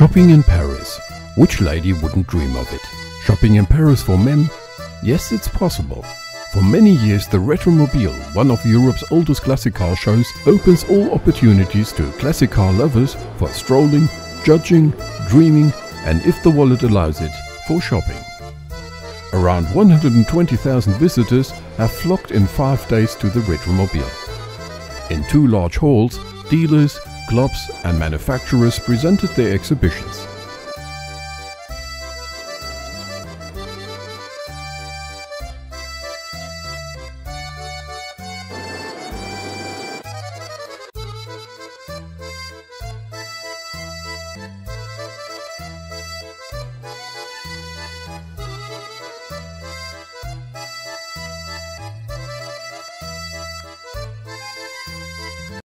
Shopping in Paris. Which lady wouldn't dream of it? Shopping in Paris for men? Yes, it's possible. For many years, the Retromobile, one of Europe's oldest classic car shows, opens all opportunities to classic car lovers for strolling, judging, dreaming, and if the wallet allows it, for shopping. Around 120,000 visitors have flocked in five days to the Retromobile. In two large halls, dealers, clubs and manufacturers presented their exhibitions.